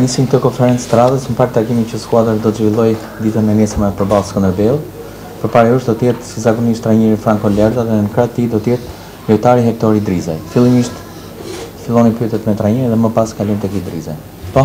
Nisim këtë konferencë të radhës, në prag të takimit që skuadra do të zhvillojë ditën e nesërme përballë Skënderbeut. Përpara jush do të jetë si zakonisht trajneri Franco Lerda dhe në krah të tij do të jetë lojtari Hektor Idrizaj. Fillimisht filloni pyetjet me trajnerin dhe më pas kalojmë tek Idrizaj. Po.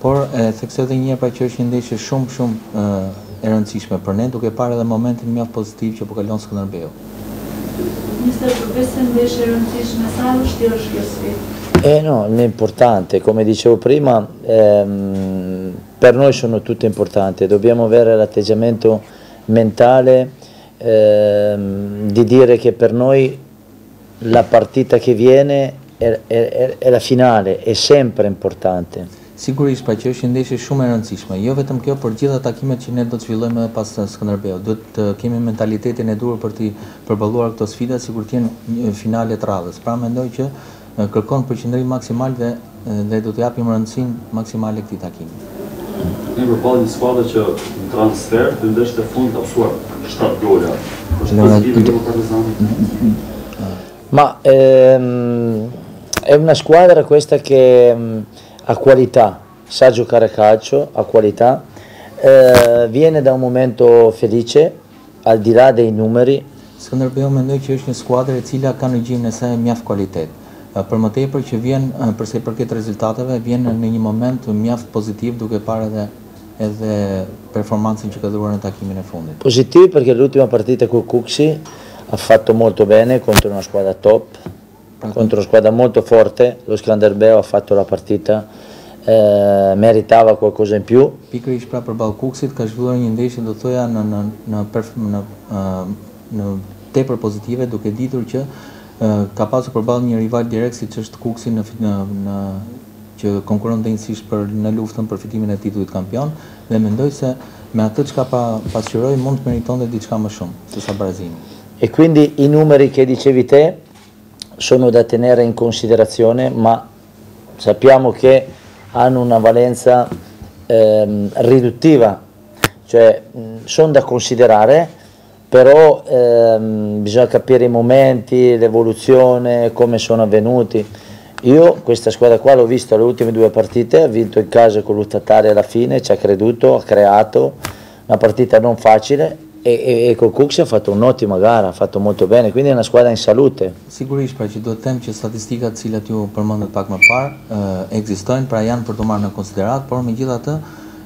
Por e theksoj edhe një herë pra që është një ndeshje shumë shumë e rëndësishme për ne duke parë edhe momentin mjaft pozitiv që po kalon Skënderbeu. Mister përveçse ndeshje e rëndësishme sa e vështirë është kjo sfidë? Eh no, è importante, come dicevo prima ehm per noi sono tutte importanti, dobbiamo avere l'atteggiamento mentale ehm di dire che per noi la partita che viene è la finale, è sempre importante. Sigurisht, pra që është një ndeshje shumë e rëndësishme. Jo vetëm kjo, por të gjitha takimet që ne do të zhvillojmë edhe pas Skënderbeut. Duhet të kemi mentalitetin e duhur për t'i përballuar këto sfida sikur të jenë finale të radhës. Pra mendoj që kërkon përqendrim maksimal dhe dhe do t'i japim rëndësinë maksimale këtij takimi. Kemi përballë një skuadër që në transfertë dy ndeshjet e fundit ka pësuar shtatë gola. Është pozitive kjo për Partizanin? Ma, è una squadra questa che ha qualità, sa giocare a calcio, ha qualità, viene da un momento felice, al di là dei numeri. Skënderbeu mendoj që është një skuadër e cila ka në gjirin e saj mjaft kualitet. Për më tepër që vjen për sa i përket rezultateve vjen në një moment mjaft pozitiv duke parë edhe edhe performancën që ka dhuruar në takimin e fundit. Positivo perché l'ultima partita col Kukësi ha fatto molto bene contro una squadra top. Contro una squadra molto forte, lo Skënderbeu ha fatto la partita e meritava qualcosa in più. Pikërisht pra përballë Kukësit ka zhvilluar një ndeshje do të thoja në në në perf në në tepër pozitive duke ditur që ka pasur përballë një rival direkt siç është Kukësi në në në që konkurron denjësisht për në luftën për fitimin e titullit kampion dhe mendoj se me atë çka pa pasqyroi mund të meritonte diçka më shumë sesa barazimi. E quindi i numeri che dicevi te sono da tenere in considerazione ma sappiamo che hanno una valenza ehm, riduttiva, cioè sono da considerare però ehm, bisogna capire i momenti, l'evoluzione, come sono avvenuti. Io jo, questa squadra qua l'ho visto le ultime due partite, ha vinto in casa con l'Utatare alla fine, ci ha creduto, ha creato Una partita non facile e e e col Kukësi ha fatto un'ottima gara, ha fatto molto bene, quindi è una squadra in salute. Sigurisht pra që do të them që statistikat të cilat ju përmendët pak më parë ekzistojnë, pra janë për t'u marrë në konsideratë, por megjithatë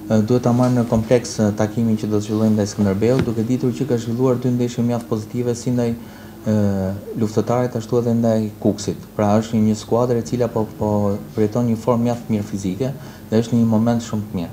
duhet ta marrim në kompleks takimin që do të zhvillojmë ndaj Skënderbeut, duke ditur që ka zhvilluar dy ndeshje mjaft pozitive si ndaj Luftëtarit ashtu edhe ndaj Kukësit. Pra është një një skuadër e cila po po përjeton një formë mjaft të mirë fizike dhe është në një moment shumë të mirë.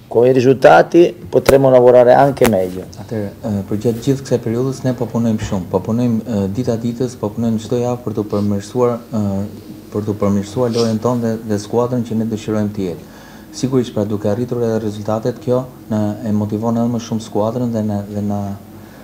Con i risultati potremo lavorare anche meglio. Atëherë, përgjatë gjithë kësaj periudhës ne po punojmë shumë, po punojmë dita ditës, po punojmë çdo javë për të përmirësuar për të përmirësuar lojën tonë dhe dhe skuadrën që ne dëshirojmë të jetë. Sigurisht, pra duke arritur edhe rezultatet, kjo na e motivon edhe më shumë skuadrën dhe na dhe na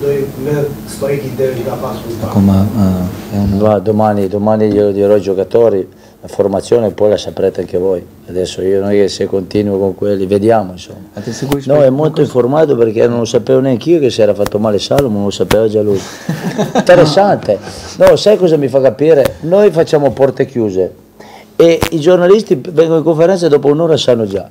do i me stoik i deri ka pasur pa. Akoma, ëh, uh, ja, do mani, do mani jo di jo, rojë jo, gatori. la formazione poi la saprete anche voi. Adesso io non è che se continuo con quelli, vediamo insomma. No, è molto informato perché non lo sapevo neanche io che si era fatto male Salomo, non lo sapeva già lui. Interessante. No, sai cosa mi fa capire? Noi facciamo porte chiuse e i giornalisti vengono in conferenza e dopo un'ora sanno già.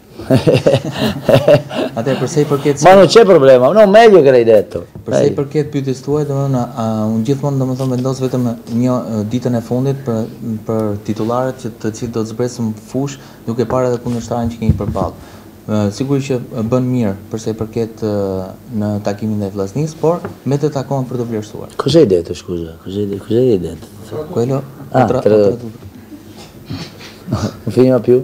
Atë për sa i përket si... Ma non c'è problema, no meglio che l'hai detto. Për sa i përket pyetjes tuaj, domethënë un gjithmonë domethënë vendos vetëm në ditën e fundit për për titullarët që të cilët do të zbresëm fush, duke parë edhe kundërshtarin që kemi përballë. Sigurisht që bën mirë për sa i përket në takimin ndaj Vllaznisë, por mbetet akoma për të vlerësuar. Cos'hai detto, scusa? Cos'hai cos'hai detto? Quello ah, tra... tra... Non finiva più?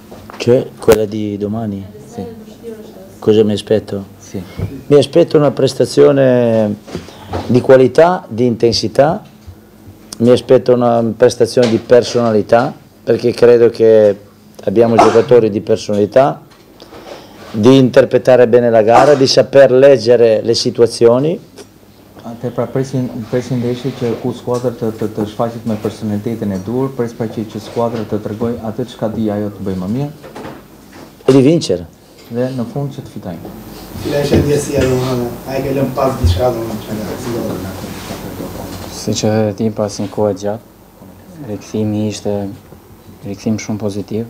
Cioè, quella di domani? Sì. Cosa mi aspetto? Sì. Mi aspetto una prestazione di qualità, di intensità, mi aspetto una prestazione di personalità, perché credo che abbiamo giocatori di personalità, di interpretare bene la gara, di saper leggere le situazioni Atëherë pra pres një pres një ndeshje që ku skuadra të të, të shfaqet me personalitetin e duhur, pres pra që që skuadra të tregojë atë çka di ajo të bëjë më mirë. E di vincere. Dhe në fund që të fitojmë. Cila ishte ndjesia domethënë? A e ke lënë pas diçka domethënë? Siç e the ti pas një kohe gjatë, rikthimi ishte rikthim shumë pozitiv.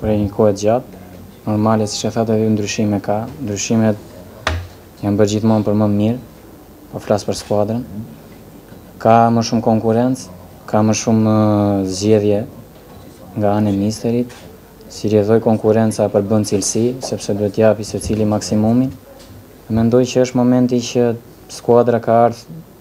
Prej një kohe të gjatë, normale siç e thatë edhe ju ndryshime ka, ndryshimet janë bërë gjithmonë për më mirë, po flas për skuadrën. Ka më shumë konkurrencë, ka më shumë zgjedhje nga anë e misterit, si rrjedhojë konkurrenca përbën cilësi, sepse duhet të japi secili maksimumin. Mendoj që është momenti që skuadra ka ardhë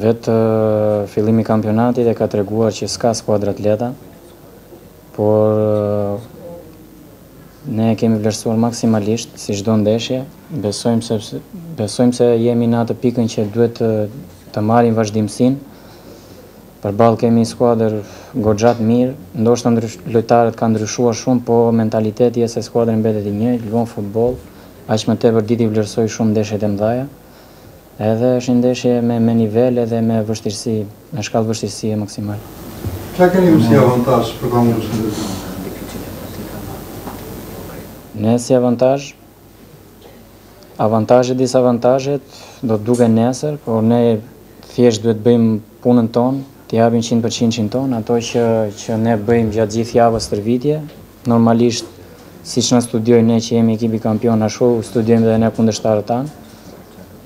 Vetë fillimi i kampionatit e ka treguar që s'ka skuadra të lehta, por ne e kemi vlerësuar maksimalisht si çdo ndeshje. Besojmë se besojmë se jemi në atë pikën që duhet të të marrim vazhdimësinë. Përballë kemi skuadër goxha të mirë, ndoshta ndrysh, lojtarët kanë ndryshuar shumë, po mentaliteti i asaj skuadre mbetet i njëjtë, luan futboll, aq më tepër di t'i vlerësojë shumë ndeshjet e mëdhaja. Edhe është një ndeshje me me nivel edhe me vështirësi, me shkallë vështirësie maksimal. Çfarë keni ju si avantazh për ta mundur Skënderbeun? Ne si avantazh, avantazhet disavantazhet do të duken nesër, por ne thjesht duhet të bëjmë punën tonë, t'i japim qind për qindshin tonë, ato që që ne bëjmë gjatë gjithë javës stërvitje, normalisht siç na studiojnë ne që jemi ekipi kampion ashtu studiojmë dhe ne kundërshtarët tanë.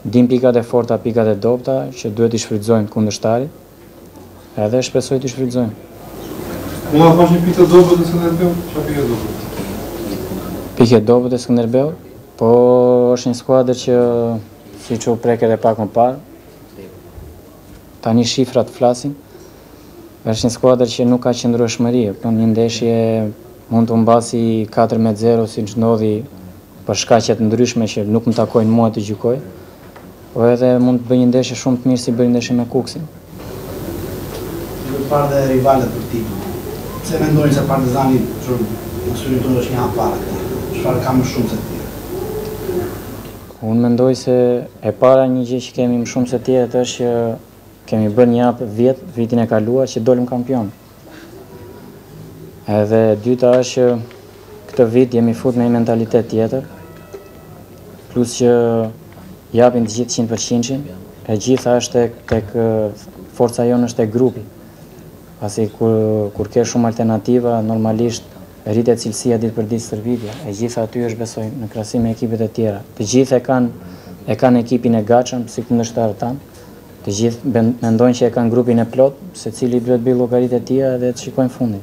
Dimë pikat e forta, pikat e dobëta që duhet t'i shfrytëzojmë kundërshtarit. Edhe shpresoj t'i shfrytëzojmë. Mund të na thuash një pikë të dobët te Skënderbeu? Çfarë pikë e dobët? Pikë e dobët te Skënderbeu? Po është një skuadër që siç u prek edhe pak më parë, Tani shifrat flasin. Është një skuadër që nuk ka qëndrueshmëri, e kupton? Një ndeshje mund të humbasi katër me zero siç ndodhi për shkaqe të ndryshme që nuk më takojnë mua të gjykoj. Po edhe mund të bëjë një ndeshje shumë të mirë si bëri ndeshjen me Kukësin. Duke parë dhe rivalët për titull, pse mendoni se Partizani që në syrin tuaj është një hap para këtij, çfarë ka më shumë se të tjerët? Unë mendoj se e para një gjë që kemi më shumë se tjerët është që kemi bërë një hap vjet vitin e kaluar që dolëm kampion. Edhe e dyta është që këtë vit jemi futur në një mentalitet tjetër. Plus që japin të gjithë 100%, e gjitha është tek forca jonë është tek grupi. Pasi kur kur ke shumë alternativa, normalisht Rritet cilësia ditë për ditë stërvitja e gjitha aty është besoj në krahasim me ekipet e tjera të gjithë e kanë e kanë ekipin e gatshëm si kundërshtarët tanë të gjithë mendojnë që e kanë grupin e plotë secili duhet të bëjë llogaritë e tija dhe të shikojnë fundin.